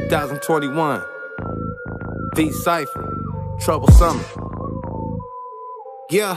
2021. V Cypher. Troublesome. Yeah.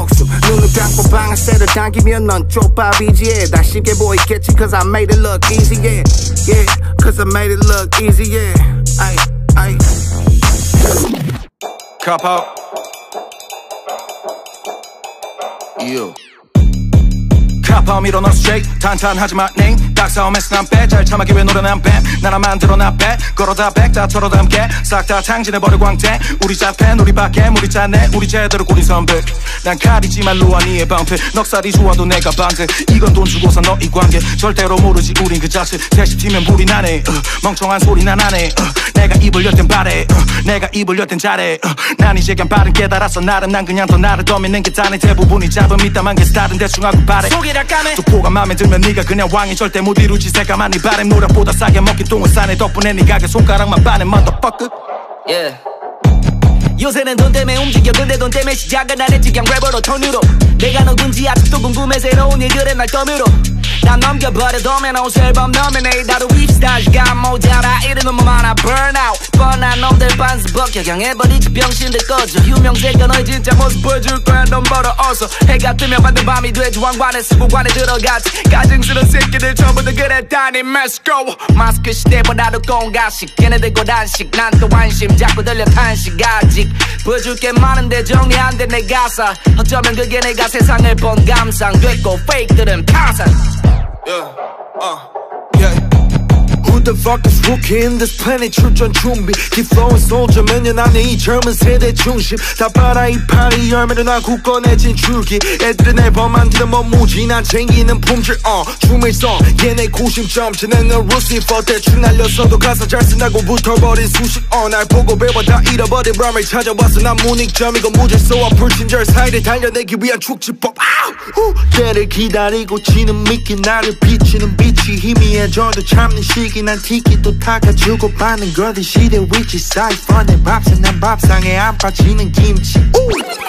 목숨 눈을 감고 방을 새를 당기면 넌 쪽밥이지 yeah. 다 쉽게 보이겠지 cause I made it look easy yeah yeah cause I made it look easy yeah ay, ay. Cop out. You 카파 밀어넣어 straight 탄탄하지만 name 닭싸움에서 난빼잘 위해 노래 난빼 나라 만들어 나빼. 걸어다 백다 털어다 함께. 싹 다 탕진해버려 광태. 우리 자팬 우리 밖에. 우리 짜내 우리 제대로 꾸린 선배. 난 칼이지만 루아니의 방패. 넉살이 좋아도 내가 반대 이건 돈 주고 산 너희 관계. 절대로 모르지 우린 그 자체 대시 튀면 불이 나네. 어, 멍청한 소리 나 나네 어, 내가 입을 열땐 바래. 어, 내가 입을 열땐 잘해. 어, 난 이제 그냥 빠른 깨달았어 나는 난 그냥 더 나를 더 믿는 게 다네 대부분이 잡음 있다만 게 스타든 대충 하고 바래. 속이라 까매. 도포가 맘에 들면 네가 그냥 왕이. 절대 못 이루지 새까만 네 바램 노력보다 싸게 먹긴 똥을 싸네. 덕분에 네가 그 손가락만 빠네. Motherfucker. Yeah. 요새는 돈 때문에 움직여. 근데 돈 때문에 시작은 안 했지. 그냥 랩으로 톤으로. 내가 누군지 아직도 궁금해. 새로운 일들에 날 떠밀어 난 넘겨버려 도면 옷 앨범 nominate 나도 립스타 시간 모자라. 이런 놈만 많아 burnout 뻔한 놈들 반스 벗겨 경해버리지 병신들 꺼져. 유명세가 너의 진짜 모습 보여줄 거야. 넌 벌어 어서 해가 뜨면 반대 밤이 되지. 왕관에 수고관에 들어가지. 가증스러운 새끼들 전부 다 그랬다니. Let's go. 마스크 시대보다도 공가식. 걔네들 고단식. 난또 관심. 자꾸 들려 탄식. 아직 보여줄 게 많은데 정리 안 돼 내 가사. 어쩌면 그게 내가 세상을 본 감상. 됐고 페이크들은 파산 Yeah uh The fuck is rookie in this planet 출전 준비. Keep flowing soldier 몇년 안에 이 젊은 세대 중심. 다 빨아 이 파리 열매로 나 굳건해진 줄기. 애들은 앨범 만드는 뭐 무지 난 챙기는 품질 어 써. 얘네 고심점 쟤네는 루시퍼 대충 날렸어도 가사 잘 쓴다고 붙어버린 수식 어날 보고 배워 다 잃어버린 람을 찾아왔어 난 문익점이고 무질서와 불친절 사이를 달려내기 위한 축지법! 때를 기다리고 지는 미끼 나를 비치는 빛이 희미해져도 참는 시기 난 티키도 타가지고 받는 거들 시대 위치 사이퍼 내 밥상 난 밥상에 안 빠지는 김치. 우!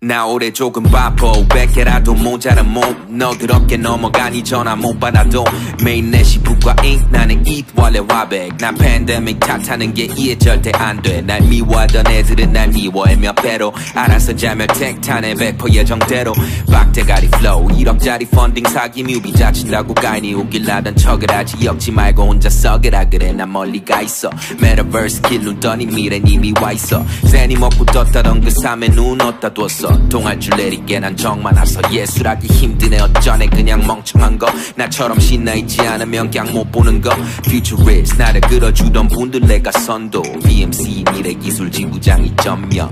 나 올해 조금 바빠. 500개라도 모자란 몸 너그럽게 넘어가니 전화 못 받아도 매일 내시 북 과 잉? 나는 eat 원래 와백 난 팬데믹 탓하는 게 이해 절대 안돼날 미워하던 애들은 날 미워해 몇 배로. 알아서 자멸 택탄에 100% 예정대로. 박대가리 flow 1억짜리 펀딩 사기 뮤비 자친다고 가인이 웃길라던 척을 하지. 엮지 말고 혼자 썩으라 그래. 난 멀리 가 있어. 메타버스 길 눈떠니 미래는 이미 와 있어. 세니 먹고 떴다던 그 삶에 눈 어디다 뒀어? 동할 줄 내리게. 난 정만 나서 예술하기 힘드네. 어쩌네. 그냥 멍청한 거. 나처럼 신나 있지 않으면 그냥 못 보는 거 Futurist 나를 끌어주던 분들 내가 선도. BMC 미래 기술 지부장이 점령.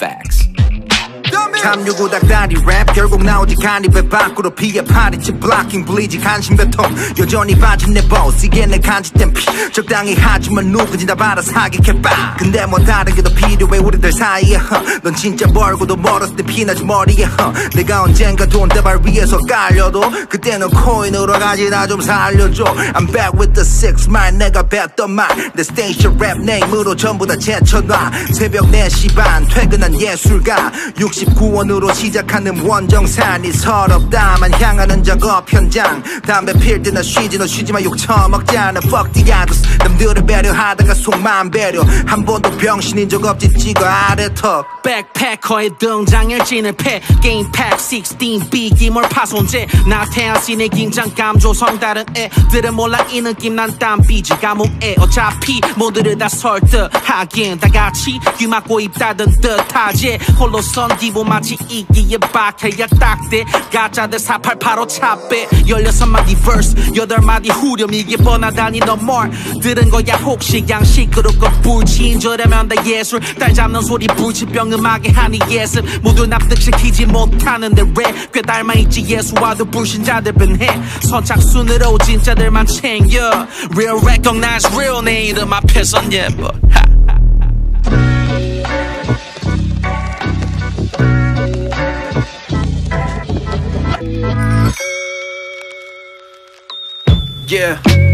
Facts 참유구 닭다리 랩 결국 나오지. 간입에 밖으로 피해 파리치 블락킹 블리지 관심 배통 여전히 빠진 내 보스 이게 내 간직된 피. 적당히 하지만 누구지 다 받아 사기캐빠 근데 뭐 다른 게 더 필요해 우리들 사이에. 넌 진짜 멀고도 멀었을 때 피나지 머리에. 내가 언젠가 돈대발 위에서 깔려도 그때는 코인으로 가지 나 좀 살려줘. I'm back with the six 말 내가 뱉던 말내 스테이션 랩 네임으로 전부 다 제쳐놔. 새벽 4시 반 퇴근한 예술가. 69 원으로 시작하는 원정산이 서럽다만 향하는 작업 현장. 담배 필 때나 쉬지 너 쉬지마 욕 처먹잖아. Fuck the others. 남들을 배려하다가 속만 배려. 한 번도 병신인 적 없지 찍어 아래턱. 백패커의 등장일진을 패. 게임 팩 16 비기물 파손제. 나태한 신의 긴장감 조성 다른 애들은 몰라 이 느낌 난 땀삐지 감옥에 어차피 모두를 다 설득하긴 다 같이 귀 막고 입다든 듯하지. 홀로 선 기분 마치 이기에 박혀야 딱대 가짜들 488로 차빼. 16마디 verse 8마디 후렴 이게 뻔하다니 너뭘 들은 거야 혹시 양식으로 껏불 친절하면 다 예술. 딸 잡는 소리 불치병 음악에 하니 예습 모두 납득시키지 못하는데 왜꽤 닮아있지 예수와도 불신자들 변해. 선착순으로 진짜들만 챙겨. Real recognize real 내 이름 앞에선 예뻐 Yeah.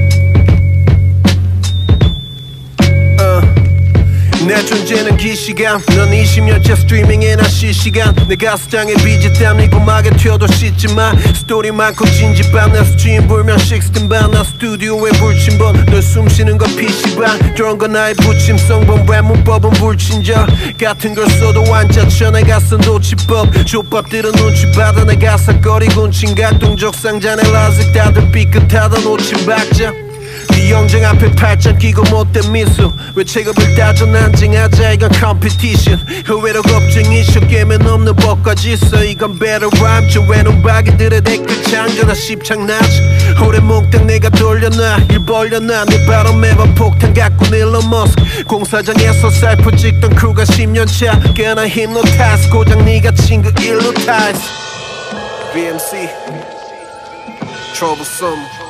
내 존재는 기시간. 넌 20년째 스트리밍에 나 실시간. 내 가스장에 비지 땀 리폼하게 튀어도 씻지마 스토리 많고 진지반. 나 스트림 불면 식스틴반. 나 스튜디오에 불침번 널 숨쉬는 건 PC방 저런 건 나의 부침성 본 랩 문법은 불친절. 같은 걸 써도 완자쳐 내가 쓴 도치법. 족밥들은 눈치 받아 내 가사거리 군침 각동 적 상자내 라식 다들 삐끗하던 오침 박자 네 영정 앞에 팔짱 끼고 못된 미수 왜 체급을 따져 난징하자 이건 컴피티션 의외로 겁쟁이 쇼게임엔 없는 법까지 있어. 이건 better rhyme 저 외눈박이들의 댓글 창조나 십창나지. 오래 몽땅 내가 돌려놔 일 벌려놔. 내 바로 매번 폭탄 갖고 일론 머스크. 공사장에서 살포 찍던 크루가 10년차. 꽤나 힘노타스 고장 네가 친구 일로 타이스. BMC Troublesome